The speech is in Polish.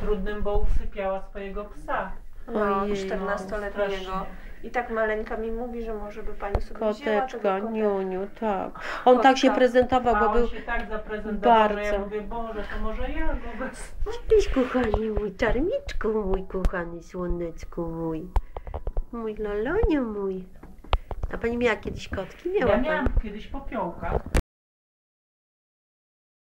trudnym, bo usypiała swojego psa. No, 14-letniego. No, I tak maleńka mi mówi, że może by pani sobie wzięła tego Koteczka, kota. niuniu, tak. On tak się prezentował, bo on był... się tak zaprezentował, że ja mówię, Boże, to może ja go wezmę. Cześć kochani mój, czarniczku mój, kochany słoneczku mój. Mój loloniu mój. A pani miała kiedyś kotki? Miała Ja pani? miałam kiedyś popiołka.